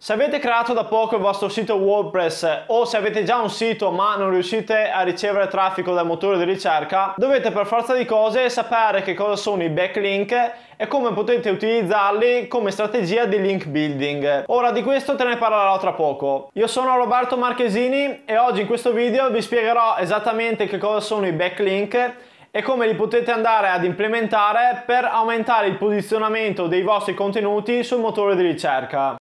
Se avete creato da poco il vostro sito WordPress o se avete già un sito ma non riuscite a ricevere traffico dal motore di ricerca, dovete per forza di cose sapere che cosa sono i backlink e come potete utilizzarli come strategia di link building. Ora di questo te ne parlerò tra poco. Io sono Roberto Marchesini e oggi in questo video vi spiegherò esattamente che cosa sono i backlink e come li potete andare ad implementare per aumentare il posizionamento dei vostri contenuti sul motore di ricerca.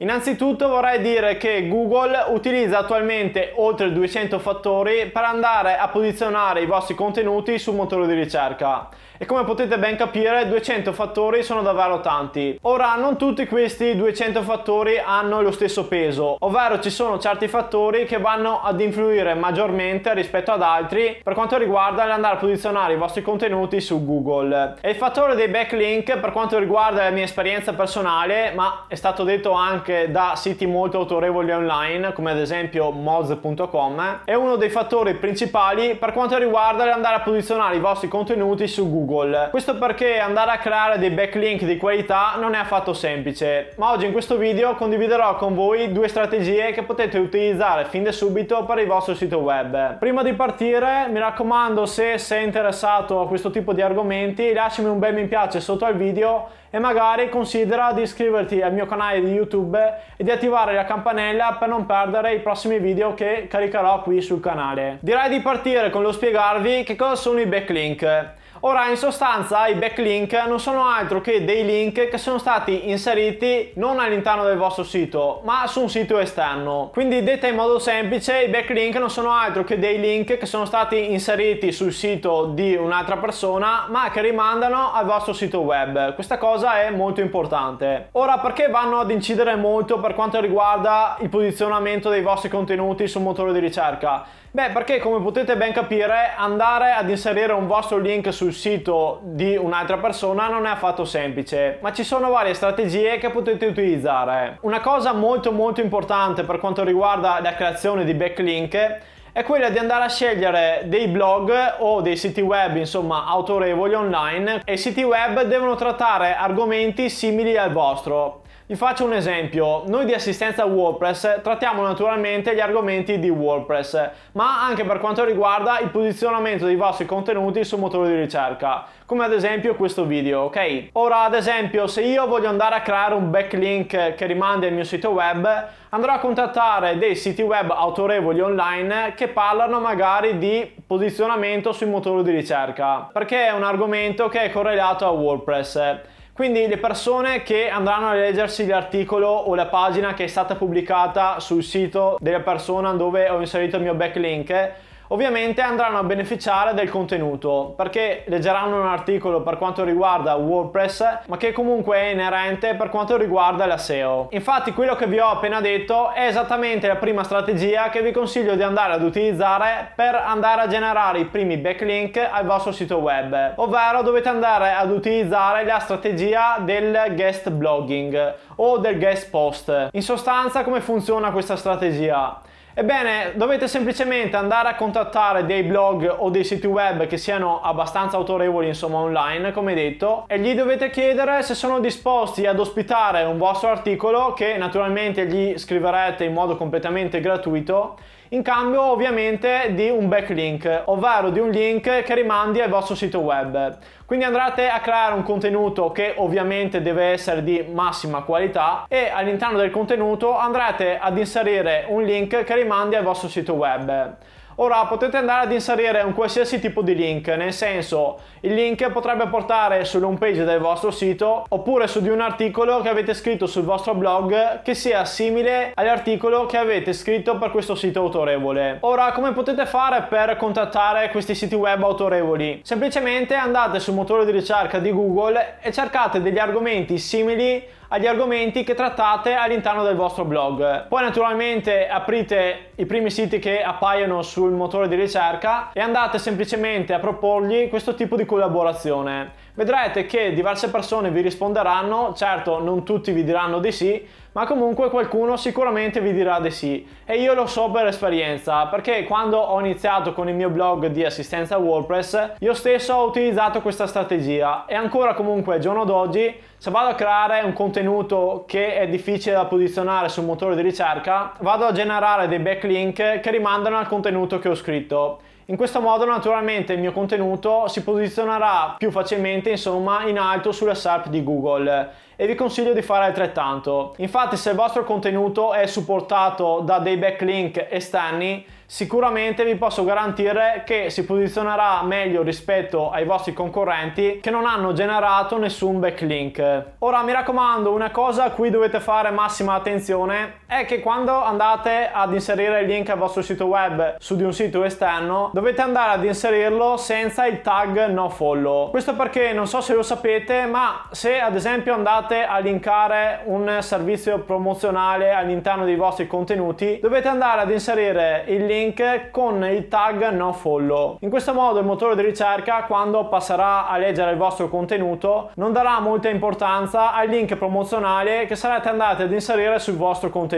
Innanzitutto vorrei dire che Google utilizza attualmente oltre 200 fattori per andare a posizionare i vostri contenuti sul motore di ricerca e come potete ben capire 200 fattori sono davvero tanti. Ora non tutti questi 200 fattori hanno lo stesso peso, ovvero ci sono certi fattori che vanno ad influire maggiormente rispetto ad altri per quanto riguarda l'andare a posizionare i vostri contenuti su Google. E il fattore dei backlink per quanto riguarda la mia esperienza personale, ma è stato detto anche anche da siti molto autorevoli online come ad esempio moz.com è uno dei fattori principali per quanto riguarda l'andare a posizionare i vostri contenuti su Google. Questo perché andare a creare dei backlink di qualità non è affatto semplice, ma oggi in questo video condividerò con voi due strategie che potete utilizzare fin da subito per il vostro sito web. Prima di partire mi raccomando se sei interessato a questo tipo di argomenti lasciami un bel mi piace sotto al video e magari considera di iscriverti al mio canale di YouTube e di attivare la campanella per non perdere i prossimi video che caricherò qui sul canale. Direi di partire con lo spiegarvi che cosa sono i backlink. Ora in sostanza i backlink non sono altro che dei link che sono stati inseriti non all'interno del vostro sito ma su un sito esterno. Quindi detta in modo semplice i backlink non sono altro che dei link che sono stati inseriti sul sito di un'altra persona ma che rimandano al vostro sito web. Questa cosa è molto importante. Ora perché vanno ad incidere molto per quanto riguarda il posizionamento dei vostri contenuti sul motore di ricerca? Beh, perché come potete ben capire, andare ad inserire un vostro link sul sito di un'altra persona non è affatto semplice, ma ci sono varie strategie che potete utilizzare. Una cosa molto molto importante per quanto riguarda la creazione di backlink è quella di andare a scegliere dei blog o dei siti web, insomma, autorevoli online e i siti web devono trattare argomenti simili al vostro. Vi faccio un esempio, noi di assistenza WordPress trattiamo naturalmente gli argomenti di WordPress, ma anche per quanto riguarda il posizionamento dei vostri contenuti sul motore di ricerca, come ad esempio questo video, ok? Ora ad esempio se io voglio andare a creare un backlink che rimanda al mio sito web, andrò a contattare dei siti web autorevoli online che parlano magari di posizionamento sui motori di ricerca, perché è un argomento che è correlato a WordPress. Quindi le persone che andranno a leggersi l'articolo o la pagina che è stata pubblicata sul sito della persona dove ho inserito il mio backlink ovviamente andranno a beneficiare del contenuto perché leggeranno un articolo per quanto riguarda WordPress ma che comunque è inerente per quanto riguarda la SEO. Infatti quello che vi ho appena detto è esattamente la prima strategia che vi consiglio di andare ad utilizzare per andare a generare i primi backlink al vostro sito web, ovvero dovete andare ad utilizzare la strategia del guest blogging o del guest post. In sostanza come funziona questa strategia? Ebbene, dovete semplicemente andare a contattare dei blog o dei siti web che siano abbastanza autorevoli, insomma, online, come detto, e gli dovete chiedere se sono disposti ad ospitare un vostro articolo che naturalmente gli scriverete in modo completamente gratuito in cambio ovviamente di un backlink, ovvero di un link che rimandi al vostro sito web. Quindi andrete a creare un contenuto che ovviamente deve essere di massima qualità e all'interno del contenuto andrete ad inserire un link che rimandi al vostro sito web. Ora potete andare ad inserire un qualsiasi tipo di link, nel senso il link potrebbe portare sull'home page del vostro sito oppure su di un articolo che avete scritto sul vostro blog che sia simile all'articolo che avete scritto per questo sito autorevole. Ora come potete fare per contattare questi siti web autorevoli? Semplicemente andate sul motore di ricerca di Google e cercate degli argomenti simili agli argomenti che trattate all'interno del vostro blog. Poi naturalmente aprite i primi siti che appaiono sul motore di ricerca e andate semplicemente a proporgli questo tipo di collaborazione. vedrete che diverse persone vi risponderanno, certo non tutti vi diranno di sì, ma comunque qualcuno sicuramente vi dirà di sì. E io lo so per esperienza perché quando ho iniziato con il mio blog di assistenza WordPress io stesso ho utilizzato questa strategia. E ancora comunque al giorno d'oggi se vado a creare un contenuto che è difficile da posizionare sul motore di ricerca vado a generare dei backlink che rimandano al contenuto che ho scritto in questo modo naturalmente il mio contenuto si posizionerà più facilmente insomma in alto sulle SERP di Google e vi consiglio di fare altrettanto. Infatti se il vostro contenuto è supportato da dei backlink esterni sicuramente vi posso garantire che si posizionerà meglio rispetto ai vostri concorrenti che non hanno generato nessun backlink. Ora mi raccomando, una cosa a cui dovete fare massima attenzione è che quando andate ad inserire il link al vostro sito web su di un sito esterno dovete andare ad inserirlo senza il tag no follow. Questo perché non so se lo sapete, ma se ad esempio andate a linkare un servizio promozionale all'interno dei vostri contenuti, dovete andare ad inserire il link con il tag no follow. In questo modo il motore di ricerca quando passerà a leggere il vostro contenuto non darà molta importanza al link promozionale che sarete andati ad inserire sul vostro contenuto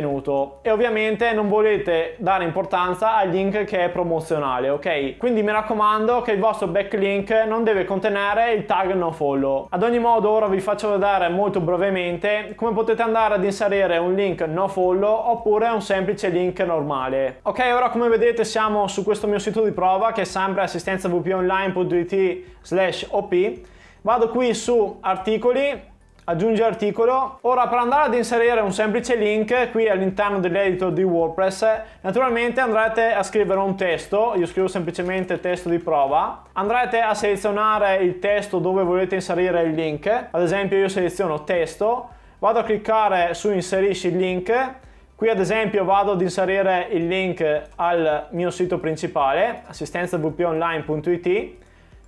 e ovviamente non volete dare importanza al link che è promozionale, ok? Quindi mi raccomando che il vostro backlink non deve contenere il tag no follow. Ad ogni modo ora vi faccio vedere molto brevemente come potete andare ad inserire un link no follow oppure un semplice link normale. Ok, ora come vedete siamo su questo mio sito di prova che è sempre assistenzavponline.it slash op. Vado qui su articoli, aggiungi articolo. Ora per andare ad inserire un semplice link qui all'interno dell'editor di WordPress, naturalmente andrete a scrivere un testo, io scrivo semplicemente testo di prova. Andrete a selezionare il testo dove volete inserire il link, ad esempio io seleziono testo, vado a cliccare su inserisci il link. Qui ad esempio vado ad inserire il link al mio sito principale, assistenzavponline.it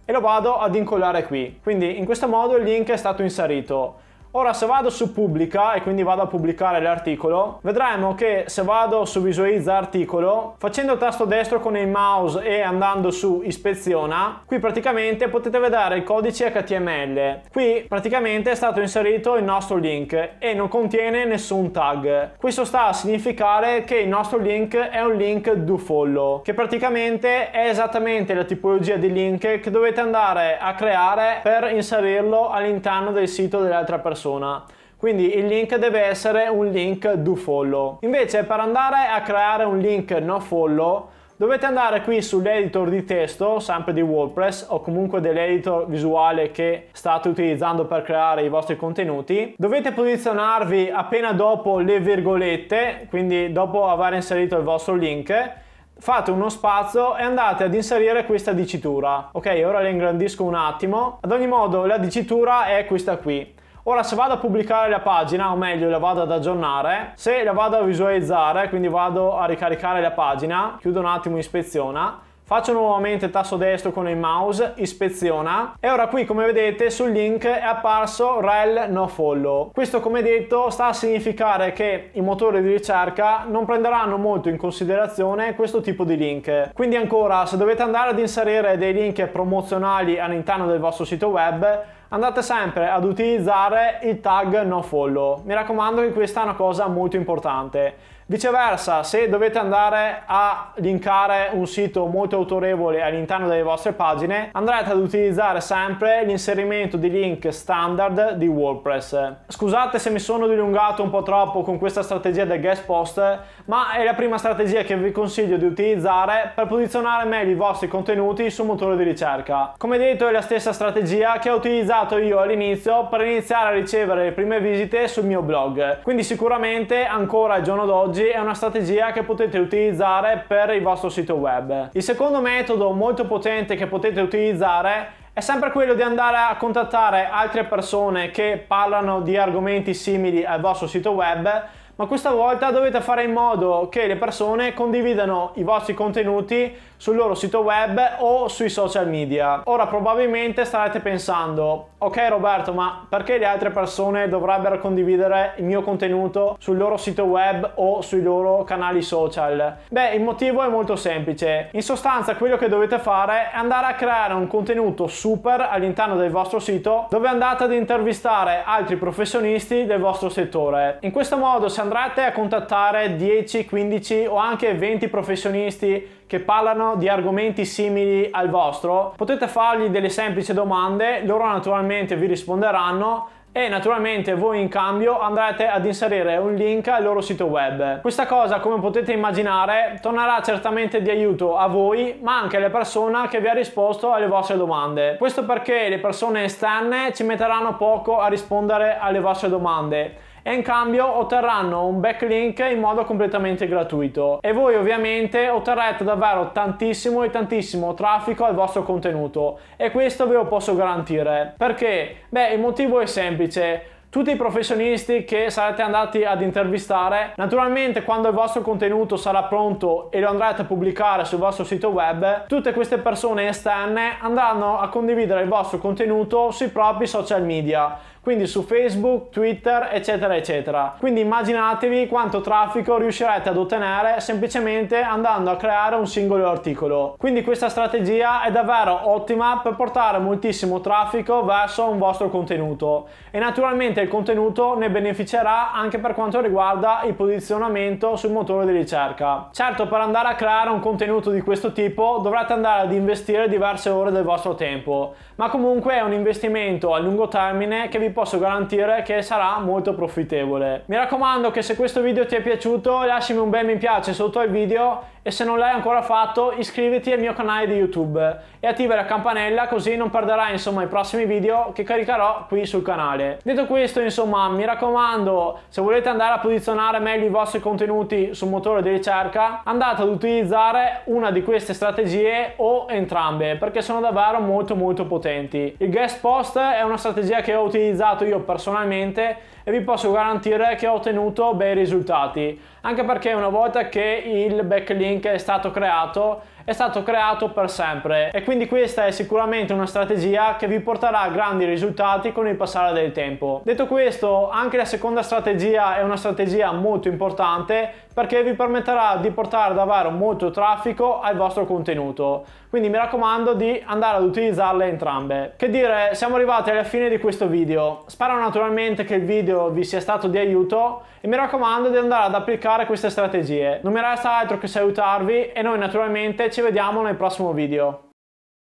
e lo vado ad incollare qui. Quindi in questo modo il link è stato inserito. Ora se vado su pubblica e quindi vado a pubblicare l'articolo, vedremo che se vado su visualizza articolo, facendo tasto destro con il mouse e andando su ispeziona, qui praticamente potete vedere il codice HTML. Qui praticamente è stato inserito il nostro link e non contiene nessun tag. Questo sta a significare che il nostro link è un link do follow, che praticamente è esattamente la tipologia di link che dovete andare a creare per inserirlo all'interno del sito dell'altra persona persona. Quindi il link deve essere un link do follow. Invece per andare a creare un link no follow dovete andare qui sull'editor di testo, sempre di WordPress o comunque dell'editor visuale che state utilizzando per creare i vostri contenuti. Dovete posizionarvi appena dopo le virgolette, quindi dopo aver inserito il vostro link fate uno spazio e andate ad inserire questa dicitura. Ok, ora la ingrandisco un attimo. Ad ogni modo la dicitura è questa qui. Ora se vado a pubblicare la pagina, o meglio la vado ad aggiornare, se la vado a visualizzare, quindi vado a ricaricare la pagina, chiudo un attimo ispeziona, Faccio nuovamente tasto destro con il mouse, ispeziona e ora qui come vedete sul link è apparso rel no follow. Questo come detto sta a significare che i motori di ricerca non prenderanno molto in considerazione questo tipo di link. Quindi ancora se dovete andare ad inserire dei link promozionali all'interno del vostro sito web andate sempre ad utilizzare il tag no follow. Mi raccomando che questa è una cosa molto importante. Viceversa, se dovete andare a linkare un sito molto autorevole all'interno delle vostre pagine, andrete ad utilizzare sempre l'inserimento di link standard di WordPress. Scusate se mi sono dilungato un po' troppo con questa strategia del guest post, ma è la prima strategia che vi consiglio di utilizzare per posizionare meglio i vostri contenuti sul motore di ricerca. Come detto, è la stessa strategia che ho utilizzato io all'inizio per iniziare a ricevere le prime visite sul mio blog. Quindi sicuramente ancora al giorno d'oggi oggi è una strategia che potete utilizzare per il vostro sito web. Il secondo metodo molto potente che potete utilizzare è sempre quello di andare a contattare altre persone che parlano di argomenti simili al vostro sito web ma questa volta dovete fare in modo che le persone condividano i vostri contenuti sul loro sito web o sui social media. Ora probabilmente starete pensando, ok Roberto, ma perché le altre persone dovrebbero condividere il mio contenuto sul loro sito web o sui loro canali social? Beh, il motivo è molto semplice. In sostanza quello che dovete fare è andare a creare un contenuto super all'interno del vostro sito dove andate ad intervistare altri professionisti del vostro settore. In questo modo se andrete a contattare 10, 15 o anche 20 professionisti che parlano di argomenti simili al vostro, potete fargli delle semplici domande, loro naturalmente vi risponderanno e naturalmente voi in cambio andrete ad inserire un link al loro sito web. Questa cosa come potete immaginare tornerà certamente di aiuto a voi ma anche alle persone che vi ha risposto alle vostre domande. Questo perché le persone esterne ci metteranno poco a rispondere alle vostre domande e in cambio otterranno un backlink in modo completamente gratuito. E voi ovviamente otterrete davvero tantissimo e tantissimo traffico al vostro contenuto. E questo ve lo posso garantire. Perché? Beh il motivo è semplice. Tutti i professionisti che sarete andati ad intervistare. Naturalmente quando il vostro contenuto sarà pronto e lo andrete a pubblicare sul vostro sito web, tutte queste persone esterne andranno a condividere il vostro contenuto sui propri social media quindi su Facebook, Twitter, eccetera, eccetera. Quindi immaginatevi quanto traffico riuscirete ad ottenere semplicemente andando a creare un singolo articolo. Quindi questa strategia è davvero ottima per portare moltissimo traffico verso un vostro contenuto e naturalmente il contenuto ne beneficerà anche per quanto riguarda il posizionamento sul motore di ricerca. Certo, per andare a creare un contenuto di questo tipo dovrete andare ad investire diverse ore del vostro tempo, ma comunque è un investimento a lungo termine che vi posso garantire che sarà molto profittevole. Mi raccomando che se questo video ti è piaciuto lasciami un bel mi piace sotto al video e se non l'hai ancora fatto iscriviti al mio canale di YouTube e attiva la campanella così non perderai insomma i prossimi video che caricherò qui sul canale. Detto questo insomma mi raccomando se volete andare a posizionare meglio i vostri contenuti sul motore di ricerca andate ad utilizzare una di queste strategie o entrambe perché sono davvero molto molto potenti. Il guest post è una strategia che ho utilizzato io personalmente e vi posso garantire che ho ottenuto bei risultati anche perché una volta che il backlink è stato creato è stato creato per sempre e quindi questa è sicuramente una strategia che vi porterà grandi risultati con il passare del tempo. Detto questo, anche la seconda strategia è una strategia molto importante perché vi permetterà di portare davvero molto traffico al vostro contenuto. Quindi mi raccomando di andare ad utilizzarle entrambe. Che dire, siamo arrivati alla fine di questo video. Spero naturalmente che il video vi sia stato di aiuto e mi raccomando di andare ad applicare queste strategie. Non mi resta altro che salutarvi e noi naturalmente ci vediamo nel prossimo video.